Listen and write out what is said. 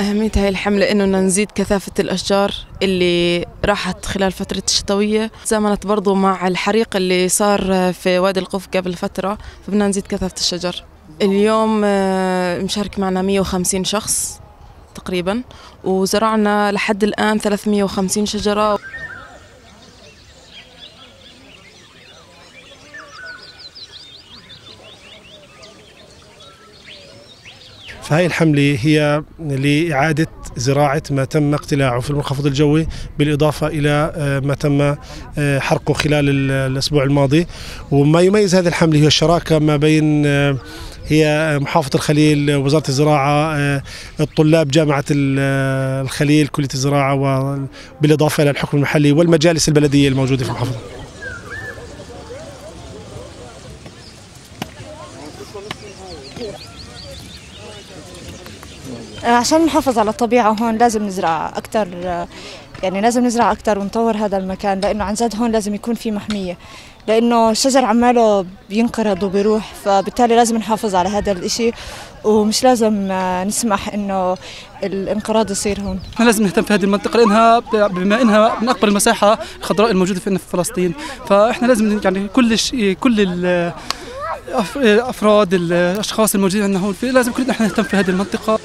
أهمية هاي الحملة إنه نزيد كثافة الأشجار اللي راحت خلال فترة الشتوية. تزامنت برضو مع الحريق اللي صار في وادي القف قبل فترة فبدنا نزيد كثافة الشجر. اليوم آه، مشارك معنا 150 شخص تقريبا وزرعنا لحد الآن 350 شجرة. فهي الحملة هي لإعادة زراعة ما تم اقتلاعه في المنخفض الجوي بالإضافة إلى آه، ما تم آه، حرقه خلال ال- الأسبوع الماضي. وما يميز هذه الحملة هي الشراكة ما بين آه، هي محافظة الخليل وزارة الزراعة الطلاب جامعة ال- الخليل كلية الزراعة وبالإضافة إلى الحكم المحلي والمجالس البلدية الموجودة في المحافظة. عشان نحافظ على الطبيعة هون لازم نزرع أكتر يعني لازم نزرع أكتر ونطور هذا المكان لأنه عن جد هون لازم يكون في محمية لأنه الشجر عماله بينقرض وبيروح فبالتالي لازم نحافظ على هذا الإشي ومش لازم آه، نسمح إنه الانقراض يصير هون. إحنا لازم نهتم في هذه المنطقة لأنها ب- بما إنها من أكبر المساحة الخضراء الموجودة في فلسطين فإحنا لازم يعني كل كل الأفراد الأشخاص الموجودين عندنا هون لازم كلنا إحنا نهتم في هذه المنطقة.